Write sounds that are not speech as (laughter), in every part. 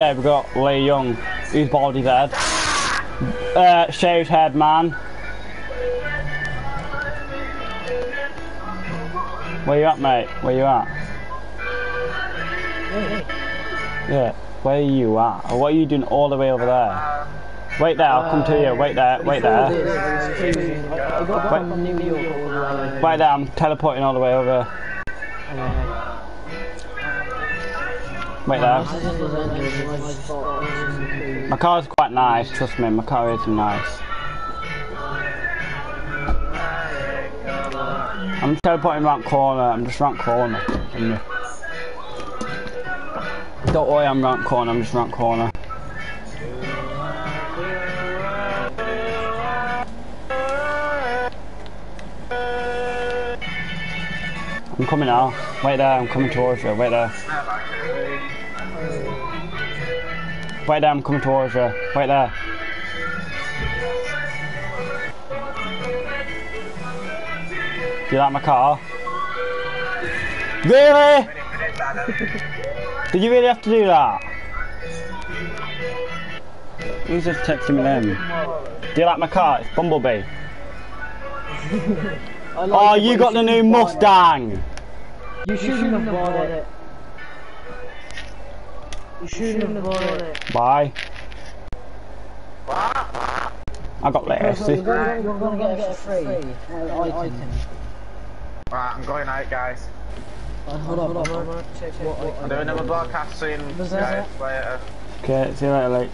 Yeah, we've got Lee Young, who's baldy dead. Uh, shaved head man. Where you at, mate? Where you at? Yeah, where you at? What are you doing all the way over there? Wait there, I'll come to you. Wait there, wait there. I got from New York all the way. Wait there, I'm teleporting all the way over. Wait there. My car's quite nice, trust me, my car is nice. I'm teleporting around corner, I'm just round corner. Don't worry, I'm round corner, I'm just round corner. I'm coming now. Wait there, I'm coming towards you. Wait there. Wait there, I'm coming towards you. Wait there. Do you like my car? Really? Did you really have to do that? Who's just texting me then? Do you like my car? It's Bumblebee. (laughs) Oh, you got the new Mustang! You shouldn't have bought it. Shouldn't have bought it. I got You're this. gonna, you're gonna get it for free. Item. Right, I'm going out, guys. Hold on, hold on. I'm gonna check I'll item. another broadcast soon, guys, later. Okay, see you later, like.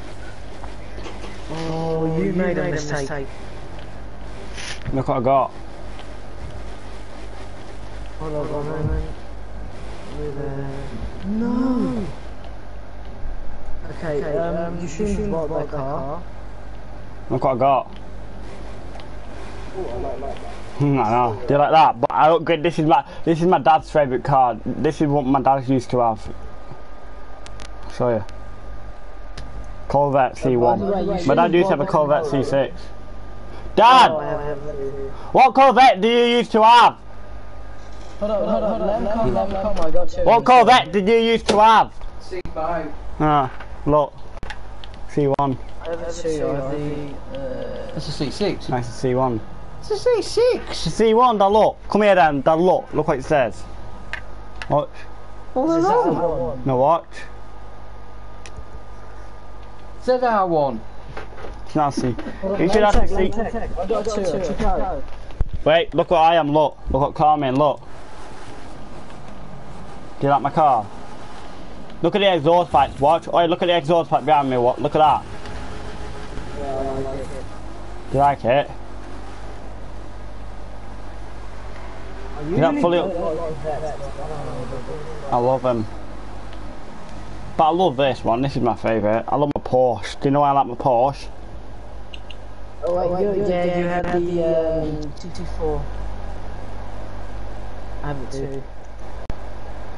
Oh, you made a mistake. Look what I got. Hold on, hold on. With. No! Okay, um, you shouldn't have bought that car. Look what I got. Hmm, I like know. Do you like that? But I look good. This is my this is my dad's favourite car. This is what my dad used to have. I'll show you. Corvette By the way, C1. you My shouldn't dad used to have a Corvette. C6. Dad, Oh, I have- I have what Corvette do you used to have? Hold on, hold on, let him come, let him come, I got you. What Corvette did you used to have? C5. Ah, look. C1. I have two, I have the, uh... That's a C6. Nice to see one. It's a C6. C1, Dad, look. Come here then, Dad, look. Look what it says. Watch. Well, Is they're wrong. one? No, watch. ZR1. Now see. Hold You should have to check, see. let me check. I got two, check it out. Wait, look what I am, look. Look what car I'm in, look. Do you like my car? Look at the exhaust pipes, watch. Oh, look at the exhaust pipe behind me, what? Look at that. Yeah, I like it. Do you like it? You not fully- I I love them. But I love this one, this is my favourite. I love my Porsche. Do you know why I like my Porsche? Oh, wait, you, yeah, you had the um, 224. I have it too.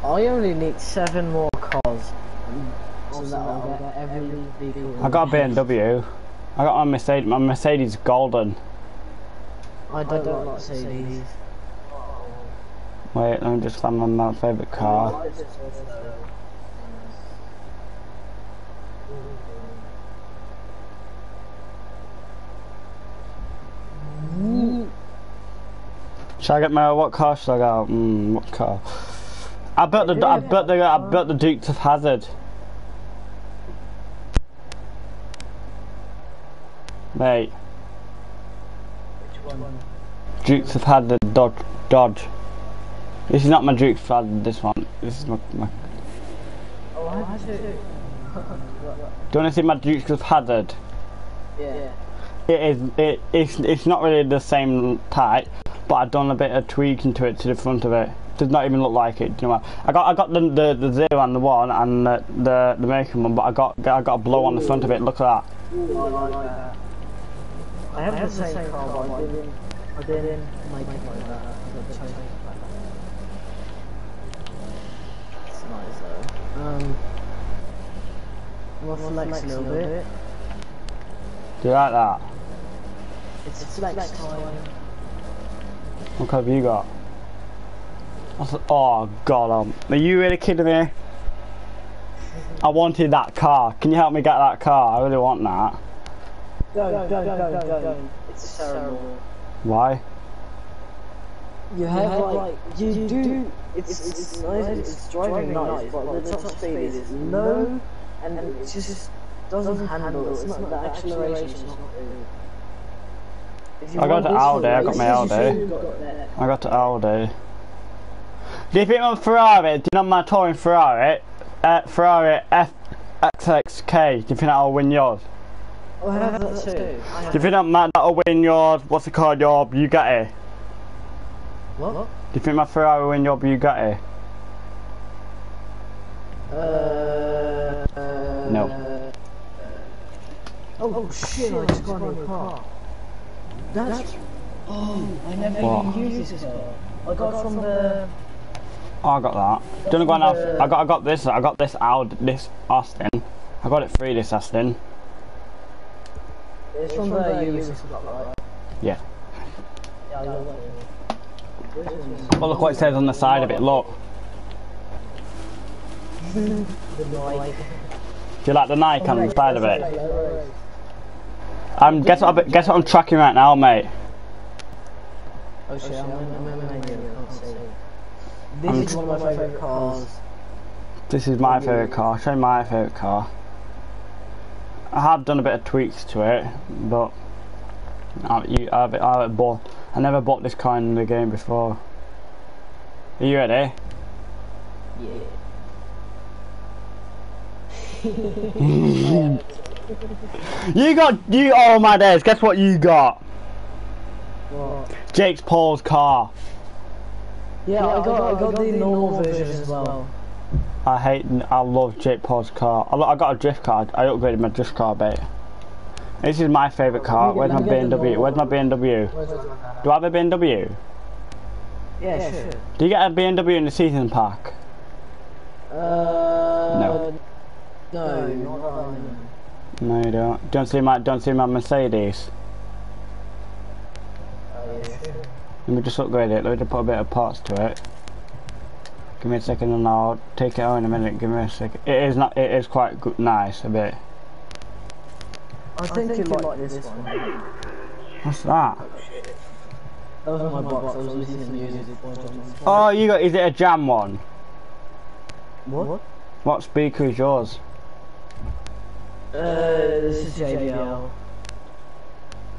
I only need seven more cars. So that I'll get every vehicle. I got a BMW. I got my Mercedes, my Mercedes golden. I don't, like Mercedes. Wait, let me just find my- my favourite car. Should I get my what car should I go? Hmm, what car? I built the I built the I built the Dukes of Hazzard. Mate, Which one? Dukes of Hazzard Dodge Dodge. This is not my Dukes of Hazzard. This one. This is my. my Oh, I two. do you want to see my Dukes of Hazzard? Yeah. It is. It, it's. It's not really the same type, but I've done a bit of tweaking to it to the front of it. Does not even look like it. Do you know what? I got. I got the the, the zero and the one and the the the American one, but I got I got a blow on the front of it. Look at that. I have, the same, car, but I didn't, I didn't make it like that. I got changed like that. It's nice though. Um, gonna flex a little bit. Do you like that? It's flex time. What colour have you got? I said, oh god, um, are you really kidding me? I wanted that car. Can you help me get that car? I really want that. Don't, don't, don't, don't, don't. It's terrible. Why? You have like, you do, it's, it's nice, it's driving nice, but the top speed is low, and it just doesn't handle, it's not, the acceleration not good. I got want the Audi, I got my is Audi. you got there. I got to Aldi. Do you think my Ferrari, do you know my touring Ferrari? Uh, Ferrari F XXK, do you think that'll win yours? Oh, I that too. Do you think that might that'll win your, what's it called, your Bugatti? What? Do you think my Ferrari will win your Bugatti? Uh, No. Oh, shit, I just got a new car. That's... Oh, I never What? even used this car. I got it from the... Oh, I got that. Do you want to go and have, I got, I got this, I got this out. this Austin. I got it free, this Austin. It's from the Ulysses car, right? Yeah. Yeah, I love it. But look what it says on the side of it, look. Do you like the Nike on the side of it? Um, guess what, I- guess what I'm tracking right now, mate? Oh shit, I'm in, I'm in a menu, I can't see. I'm This is one of my favourite cars. This is my favourite car. Show my favourite car. I have done a bit of tweaks to it, but I, you, I, I, bought, I never bought this car in the game before. Are you ready? Yeah. (laughs) You got you. Oh my days! Guess what you got? What? Jake's Paul's car. Yeah, I got, I got the normal version as well. I hate. I love Jake Paul's car. I, I got a drift car. I upgraded my drift car bit. This is my favourite car. Where's my BMW? Where's my BMW? Do I have a BMW? Yeah, sure. Do you get a BMW in the season pack? Uh, No. No, not that I know. No, you don't. Don't see my. Don't see my Mercedes. Oh, yeah, sure. Let me just upgrade it. Let me just put a bit of parts to it. Give me a second and I'll take it out in a minute. Give me a second. It is not. It is quite good, nice a bit. I think you like this one. What's that? That was my box, I was listening to music. Oh, you got. Is it a jam one? What? What speaker is yours? Uh, this is JBL.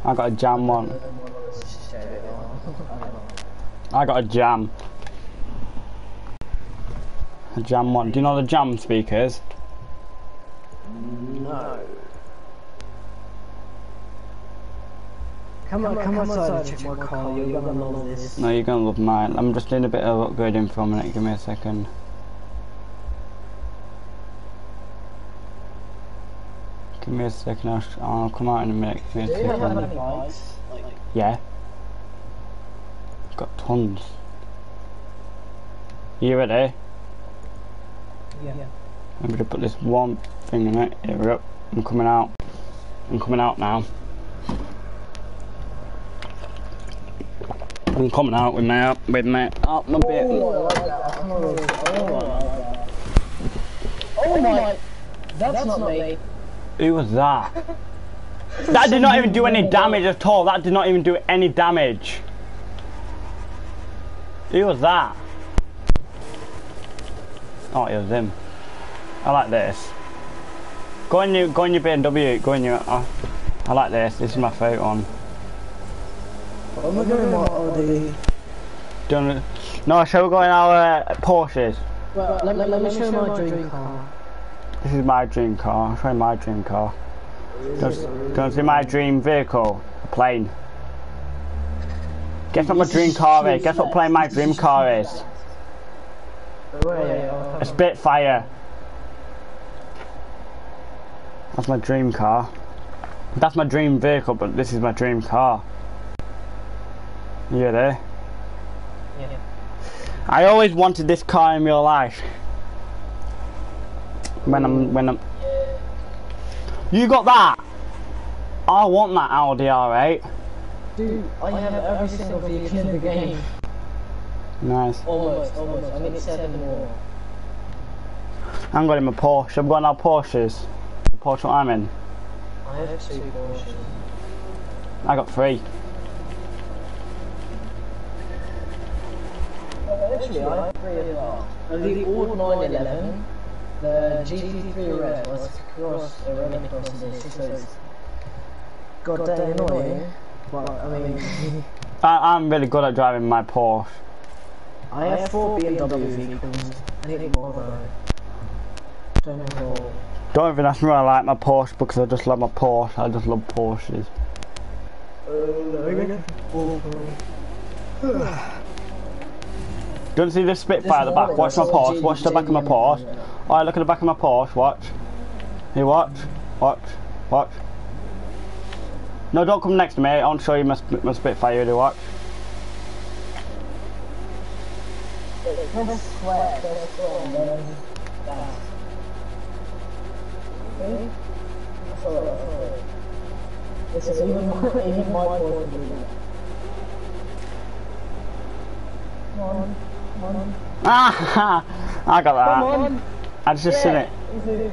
I got a jam one. This is JBL. I don't know. I got a jam. A jam one. Do you know the jam speakers? No. Come on, come outside and check my car. You're gonna love this. No, you're gonna love mine. I'm just doing a bit of upgrading for a minute. Give me a second. Give me a second. I'll, I'll come out in a minute. Give me a Do you have second. any bikes? Like, Yeah. Got tons. You ready? yeah. I'm gonna put this one thing in it. Here we go. I'm coming out. I'm coming out now. I'm coming out with my with my up my bit. Oh, oh my! That's, not me. Who was that? that did not even do any damage at all. That did not even do any damage. Who was that? Oh, it was him. I like this. Go in your, go in your BMW. Go in your. Oh, I like this. This is my favourite one. Oh my god, my Audi. Do you wanna- no, shall we go in our uh, Porsches? Well, let, me, let me show my dream car. This is my dream car. I'll show you my dream car. Do you want to see my dream vehicle? A plane. Guess what my dream car is? Guess what plane my dream car is? A Spitfire. That's my dream car. That's my dream vehicle, but this is my dream car. You there? Yeah. I always wanted this car in real life. When I'm, when I'm. You got that? I want that Audi R8. Dude, I have every single vehicle in the game. Nice. Almost, almost. I mean, it's seven more. I'm going in my Porsche. I'm going our Porsches. The Porsche what I'm in. I have two Porsches. I got three. Actually, I have three as well. And the old 911, the GT3 RS was cross relic cross this, so it's goddamn annoying. But I mean, (laughs) I, I'm really good at driving my Porsche. I have four BMW vehicles. I need more though. Don't know. Don't even ask me why I like my Porsche because I just love my Porsche. I just love Porsches. (sighs) Don't see this Spitfire at the back. Watch my Porsche. Watch the back of my Porsche. Alright, look at the back of my Porsche. Watch. Hey, watch. Watch. Watch. No, don't come next to me. I want to show you my, my Spitfire. You watch. This is even more, even that. Come on, come on. Ah! (laughs) I got that. Come on! I just seen it. Easy.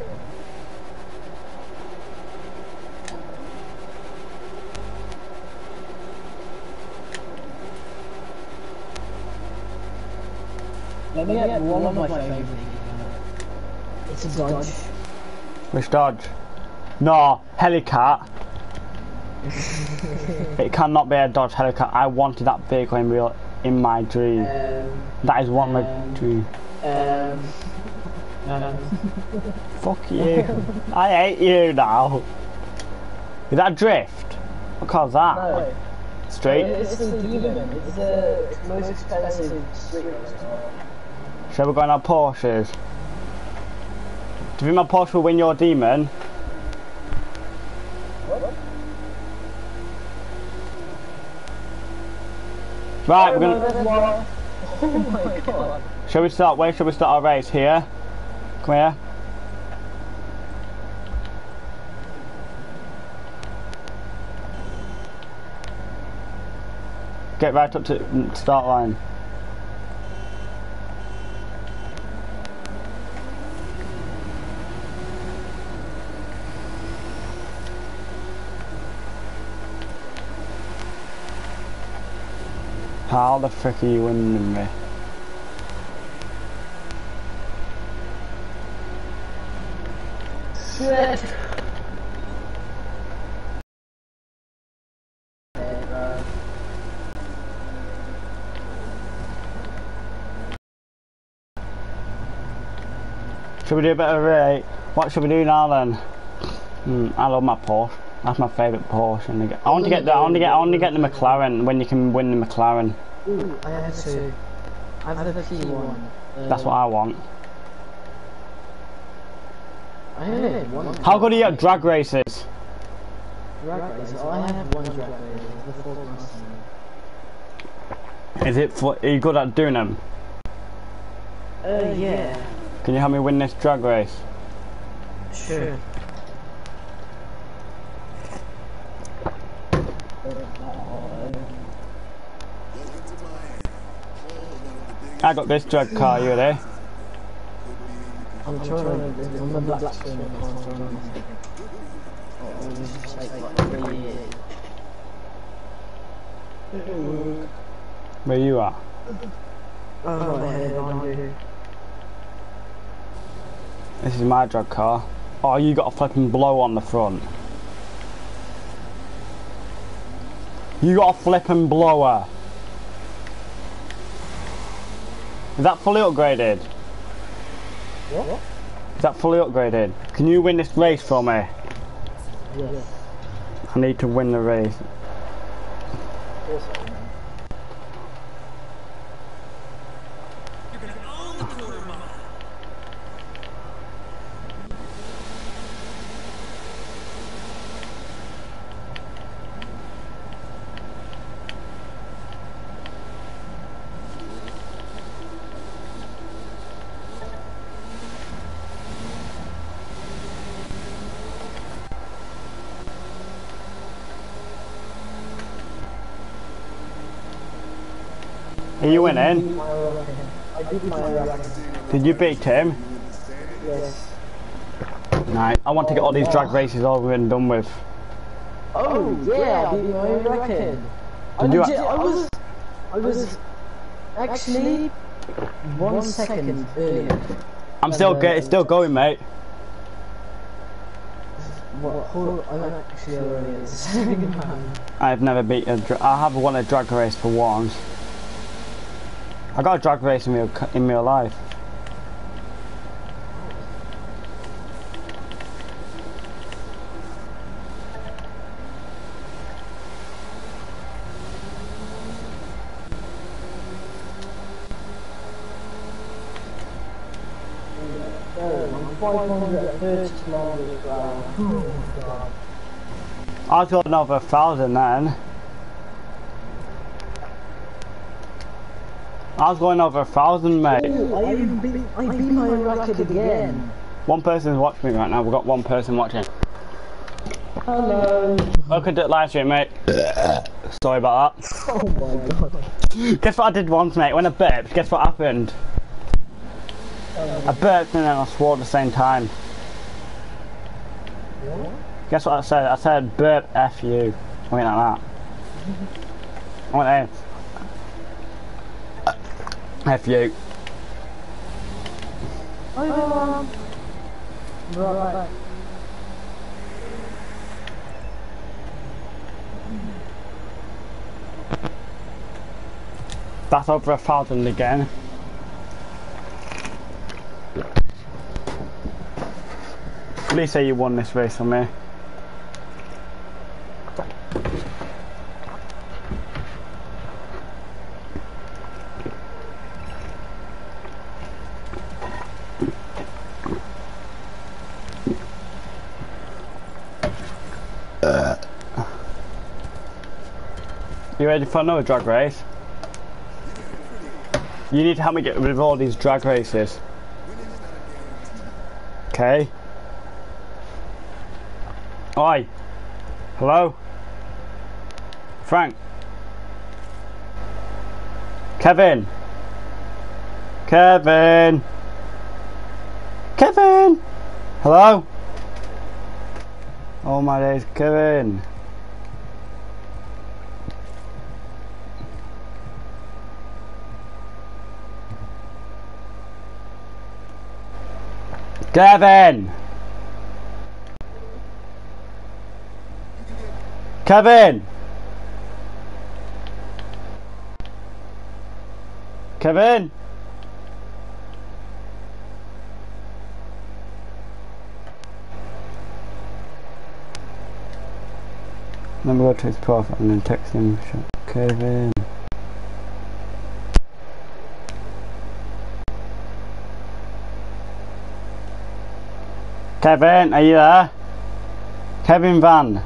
Let me get one of my favorite. It's a Dodge. Which Dodge? No, Hellcat. (laughs) it cannot be a Dodge Hellcat. I wanted that vehicle in real in my dream. Um, That is one of um, my dream. um, um, (laughs) Fuck you. I hate you now. Is that drift? What car's that? no. Street? It's the Demon. It's the most expensive street. Shall we go on our Porsches? Do you think my Porsche will win your demon? Right, we're gonna. Oh my god. Shall we start? Where shall we start our race? Here. Here. Get right up to mm, start line. How the frick are you winning me? Shit. Should we do a bit of rate? What should we do now then? Hmm, I love my Porsche. That's my favourite Porsche. And I want to get the I want to get I want to get the McLaren when you can win the McLaren. Ooh, I have two. I have the P1. That's what I want. I only have one. How good are you at drag races? drag races? Oh, I have one drag race. It's the Ford Mustang. Is it? For, are you good at doing them? Uh, yeah. Can you help me win this drag race? Sure. I got this drag car. You ready? I'm trying to. I'm a black screen. I'm trying to. Oh, this is take like three years. Where you are? Oh, my head on you. This is my drag car. Oh, you got a flipping blow on the front. You got a flipping blower. Is that fully upgraded? What? Is that fully upgraded? Can you win this race for me? Yes. I need to win the race. Yes. You winning? I did my. Did you beat him? Yes. Right, I want to get all these drag races over and done with. Oh, oh yeah, I beat my own record. I, Did you legit, I was, I was actually one second earlier. I'm still get, it's still going, mate. What? Hold I'm actually only (laughs) a second man. I've never beat a. I have won a drag race for once. I got a drag race in real in real life. I'm 530 kilometers per hour. God. I got another thousand then. I was going over a thousand, mate. Ooh, I even beat, I beat my own record again. One person's watching me right now. We've got one person watching. Hello. Look at the live stream, mate. (laughs) Sorry about that. Oh my god. Guess what I did once, mate? When I burped, guess what happened? I burped and then I swore at the same time. Guess what I said? I said burp F you. I went like that. I went there. F you. Hi, Mom. Right. That's over a thousand again. Please say you won this race on me. Ready for another drag race? You need to help me get rid of all these drag races. Okay. Oi. Hello? Frank? Kevin? Kevin? Kevin? Hello? Oh my days, Kevin. Kevin! Kevin! Kevin! Let me go to his profile and then text him. Kevin. Kevin, are you there? Kevin Van.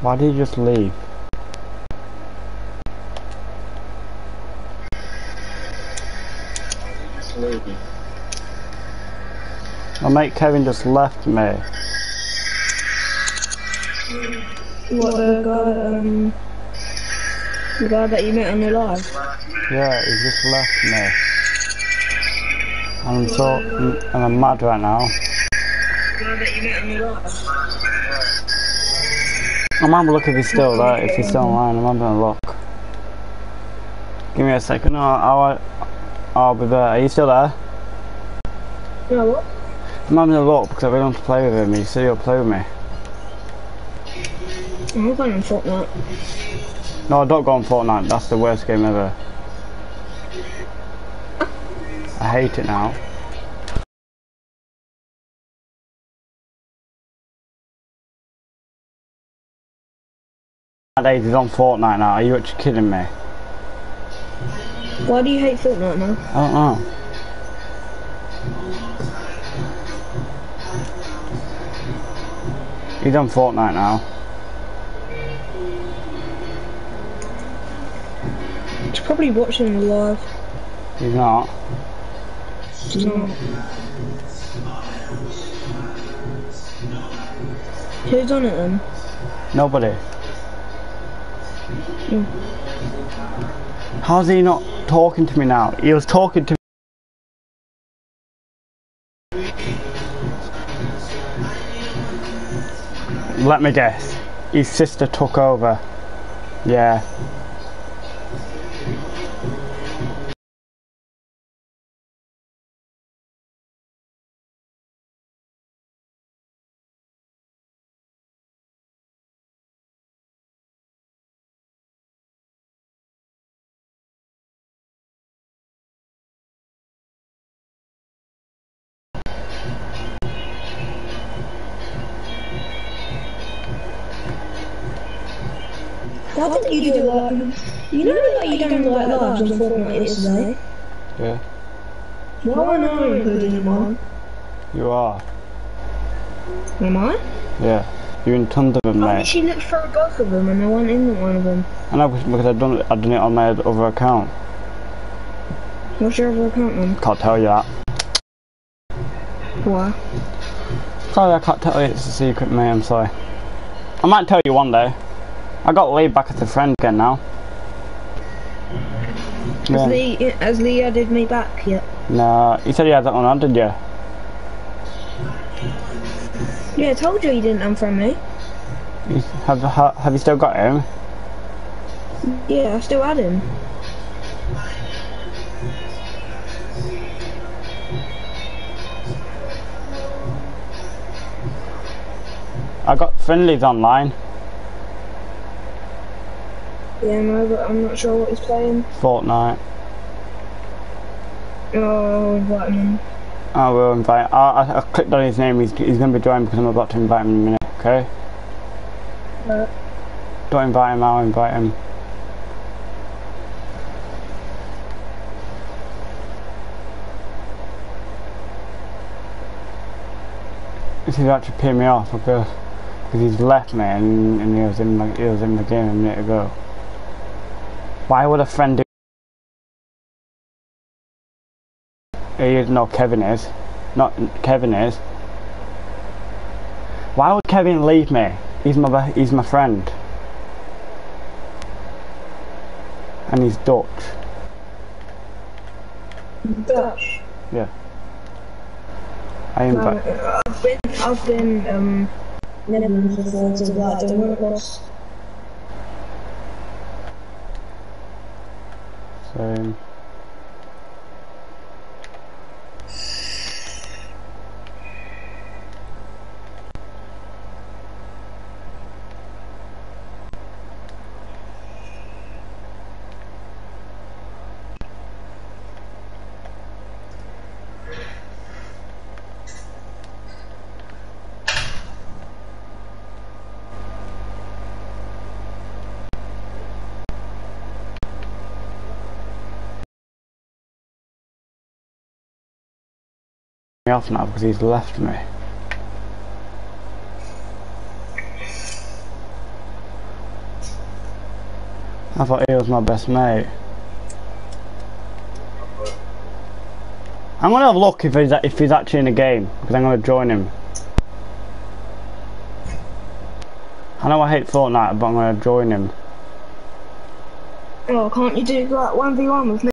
Why did you just leave? My mate Kevin just left me. What the guy, um, the guy that you met on the live? Yeah, he just left me. I'm so, and I'm mad right now. The guy that you met on the live? I'm having a look if he's still there, if he's still online, I'm having a look. Give me a second, I'll, I'll, I'll Oh, be there. Uh, are you still there? No, what? I'm having a look because I really want to play with him. You said you'll play with me. I'm going on Fortnite. No, I don't go on Fortnite, that's the worst game ever. I hate it now. Nowadays he's on Fortnite now, are you actually kidding me? Why do you hate Fortnite now? I don't know. You're done Fortnite now. He's probably watching live. He's not. He's not. Who's on it then? Nobody. Mm. How's he not? Talking to me now? He was talking to me. Let me guess. His sister took over. Yeah. Like lives on Yeah. Why am I included in one? You are. Am I? Yeah. You're in tons of them, I mate. literally looked through both of them and I went in one of them. I know because I've done it, I've done it on my other account. What's your other account then? Can't tell you that. Why? Sorry, I can't tell you. It's a secret, mate. I'm sorry. I might tell you one day. I got laid back as a friend again now. Has Yeah. Lee, has Lee added me back yet? No, he said he had that one on, did you? Yeah, I told you he didn't unfriend me. You- Have, have you still got him? Yeah, I still had him. I got friendlies online. Yeah, no, but I'm not sure what he's playing. Fortnite. Oh, invite him. I will invite. I, I, I clicked on his name. He's, he's going to be joining because I'm about to invite him in a minute. Okay. Right. Don't invite him. I'll invite him. This is actually pissing me off because because he's left me and, and he was in my, he was in the game a minute ago. Why would a friend do? He is no Kevin is, not Kevin is. Why would Kevin leave me? He's my he's my friend, and he's Dutch. Dutch. I invite. I've been, I've been, um, Netherlands before like the across. So off now because he's left me. I thought he was my best mate. I'm gonna have a look if he's if he's actually in the game because I'm gonna join him. I know I hate Fortnite, but I'm gonna join him. Oh, can't you do like 1v1 with me?